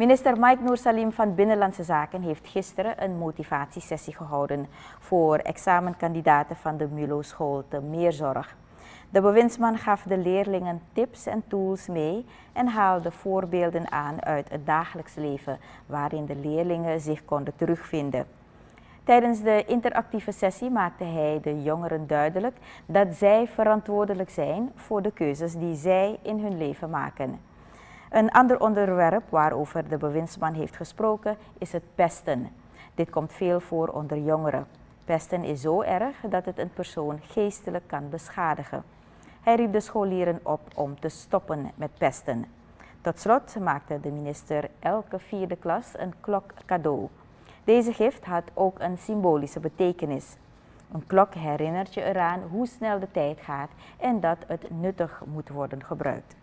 Minister Mike Noor Salim van Binnenlandse Zaken heeft gisteren een motivatiesessie gehouden voor examenkandidaten van de MULO school te Meerzorg. De bewindsman gaf de leerlingen tips en tools mee en haalde voorbeelden aan uit het dagelijks leven waarin de leerlingen zich konden terugvinden. Tijdens de interactieve sessie maakte hij de jongeren duidelijk dat zij verantwoordelijk zijn voor de keuzes die zij in hun leven maken. Een ander onderwerp waarover de bewindsman heeft gesproken is het pesten. Dit komt veel voor onder jongeren. Pesten is zo erg dat het een persoon geestelijk kan beschadigen. Hij riep de scholieren op om te stoppen met pesten. Tot slot maakte de minister elke vierde klas een klok cadeau. Deze gift had ook een symbolische betekenis. Een klok herinnert je eraan hoe snel de tijd gaat en dat het nuttig moet worden gebruikt.